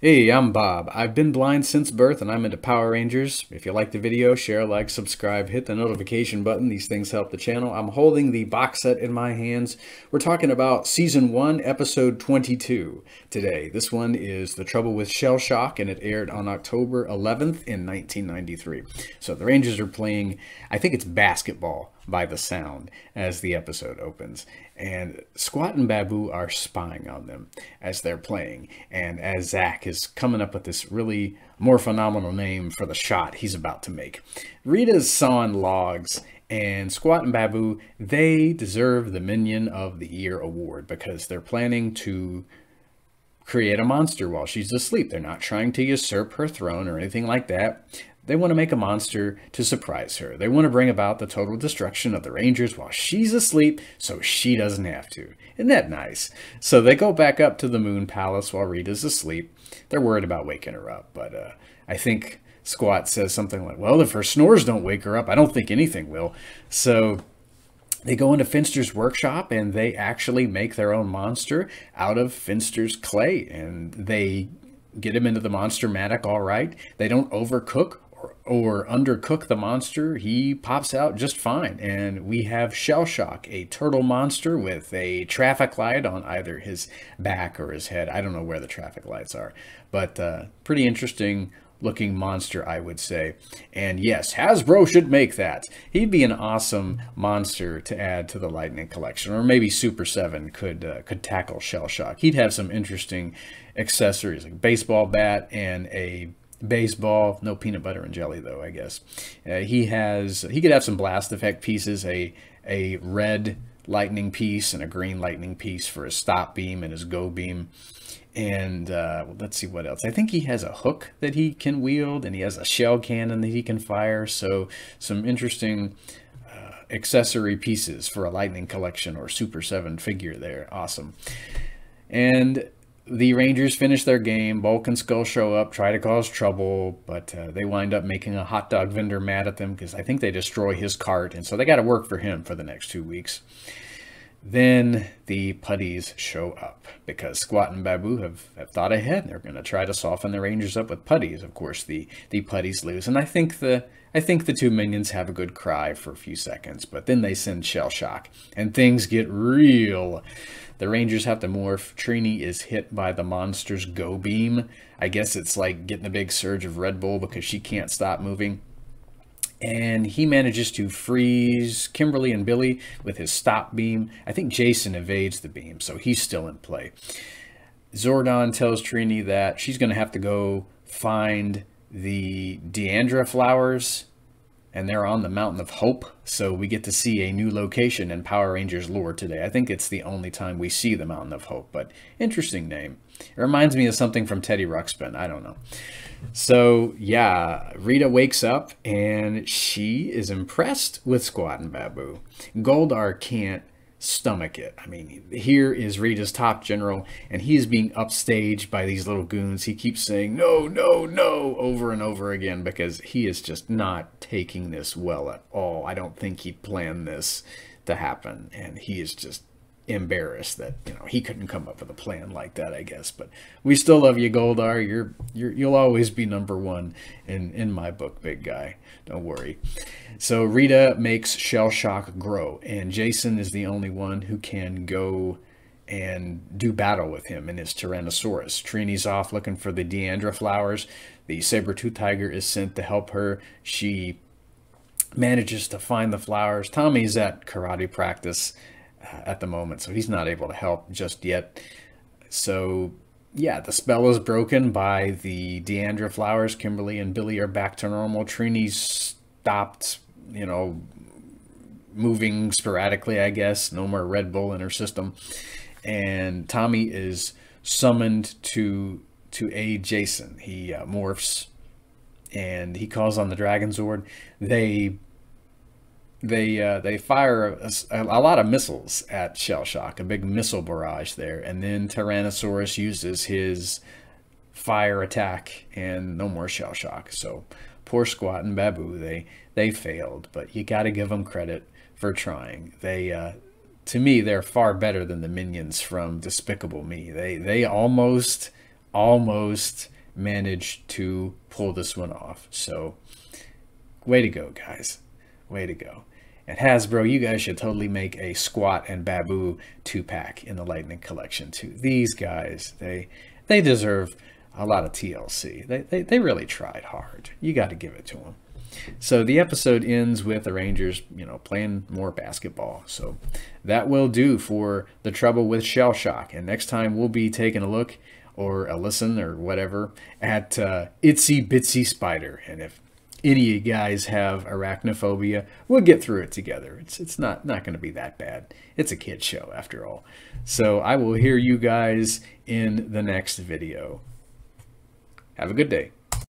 Hey, I'm Bob. I've been blind since birth and I'm into Power Rangers. If you like the video, share, like, subscribe, hit the notification button. These things help the channel. I'm holding the box set in my hands. We're talking about Season 1, Episode 22 today. This one is The Trouble with Shell Shock and it aired on October 11th in 1993. So the Rangers are playing, I think it's basketball by the sound as the episode opens. And Squatt and Baboo are spying on them as they're playing. And as Zach is coming up with this really more phenomenal name for the shot he's about to make. Rita's sawing logs and Squatt and Baboo, they deserve the Minion of the Year award because they're planning to create a monster while she's asleep. They're not trying to usurp her throne or anything like that. They want to make a monster to surprise her. They want to bring about the total destruction of the Rangers while she's asleep so she doesn't have to. Isn't that nice? So they go back up to the Moon Palace while Rita's asleep. They're worried about waking her up, but uh, I think Squatt says something like, Well, if her snores don't wake her up, I don't think anything will. So they go into Finster's workshop and they actually make their own monster out of Finster's clay. And they get him into the monster matic all right. They don't overcook or undercook the monster, he pops out just fine. And we have Shell Shock, a turtle monster with a traffic light on either his back or his head. I don't know where the traffic lights are, but uh, pretty interesting looking monster, I would say. And yes, Hasbro should make that. He'd be an awesome monster to add to the Lightning collection, or maybe Super 7 could uh, could tackle Shell Shock. He'd have some interesting accessories, like a baseball bat and a baseball. No peanut butter and jelly though, I guess. Uh, he has he could have some blast effect pieces, a a red lightning piece and a green lightning piece for his stop beam and his go beam. And uh, let's see what else. I think he has a hook that he can wield, and he has a shell cannon that he can fire. So some interesting uh, accessory pieces for a lightning collection or Super Seven figure there. Awesome. And the Rangers finish their game. Bulk and Skull show up, try to cause trouble, but uh, they wind up making a hot dog vendor mad at them because I think they destroy his cart, and so they got to work for him for the next two weeks. Then the putties show up because Squatt and Baboo have, have thought ahead. They're going to try to soften the Rangers up with putties. Of course, the the putties lose, and I think the I think the two minions have a good cry for a few seconds, but then they send shell shock, and things get real. The Rangers have to morph. Trini is hit by the monster's go beam. I guess it's like getting a big surge of Red Bull because she can't stop moving. And he manages to freeze Kimberly and Billy with his stop beam. I think Jason evades the beam, so he's still in play. Zordon tells Trini that she's going to have to go find the Deandra flowers and they're on the Mountain of Hope. So we get to see a new location in Power Rangers lore today. I think it's the only time we see the Mountain of Hope, but interesting name. It reminds me of something from Teddy Ruxpin. I don't know. So yeah, Rita wakes up and she is impressed with Squatt and Baboo. Goldar can't stomach it. I mean, here is Rita's top general, and he is being upstaged by these little goons. He keeps saying, no, no, no, over and over again because he is just not taking this well at all. I don't think he planned this to happen, and he is just embarrassed that you know he couldn't come up with a plan like that i guess. But we still love you goldar. You're, you're you'll always be number one in in my book big guy. Don't worry. So rita makes shell shock grow and jason is the only one who can go and do battle with him in his tyrannosaurus. Trini's off looking for the deandra flowers. The saber-tooth tiger is sent to help her. She manages to find the flowers. Tommy's at karate practice at the moment, so he's not able to help just yet. So, yeah, the spell is broken by the Deandra flowers. Kimberly and Billy are back to normal. Trini's stopped, you know, moving sporadically, I guess. No more Red Bull in her system. And Tommy is summoned to to aid Jason. He uh, morphs and he calls on the Dragon Zord. They they uh, they fire a, a, lot of missiles at Shell Shock, a big missile barrage there, and then Tyrannosaurus uses his fire attack and no more Shell Shock. So poor Squatt and Baboo, they they failed, but you got to give them credit for trying. They uh, to me they're far better than the minions from Despicable Me. They they almost almost managed to pull this one off. So, way to go, guys. Way to go. Hasbro, you guys should totally make a Squatt and Baboo two-pack in the Lightning Collection too. These guys, they they deserve a lot of TLC. They, they, they really tried hard. You got to give it to them. So the episode ends with the Rangers, you know, playing more basketball. So that will do for the trouble with shell shock. And next time we'll be taking a look or a listen or whatever at uh, Itsy Bitsy Spider. And if you guys have arachnophobia, we'll get through it together. It's it's not not going to be that bad. It's a kid show after all. So I will hear you guys in the next video. Have a good day.